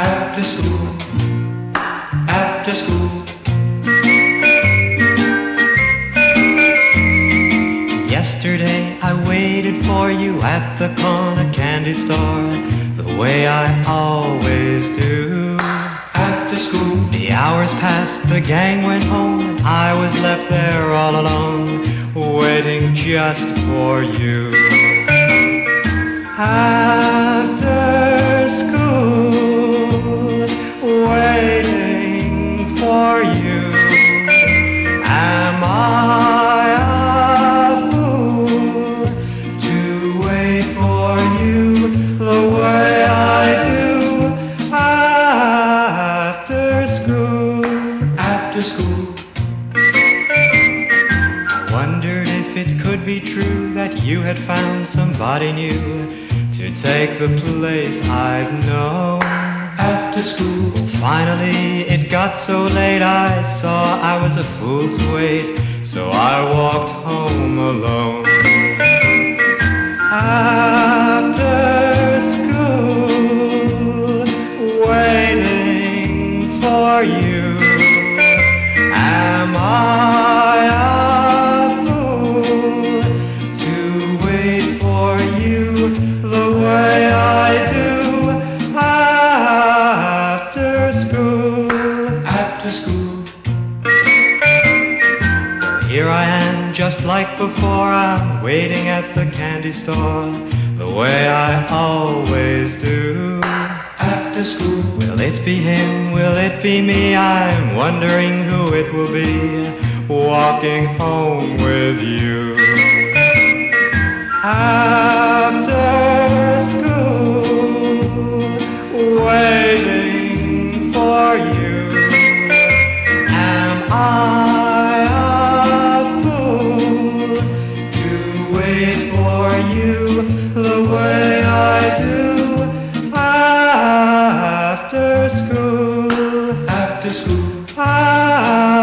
After school, after school. Yesterday I waited for you at the corner candy store The way I always do. After school, The hours passed, the gang went home and I was left there all alone Waiting just for you. After it could be true that you had found somebody new to take the place I've known. After school, Finally, it got so late I saw I was a fool to wait, so I walked home alone. After the way I do after school? after school. Here I am, just like before. I'm waiting at the candy store, the way I always do. After school, Will it be him? Will it be me? I'm wondering who it will be walking home with you. to school. Ah.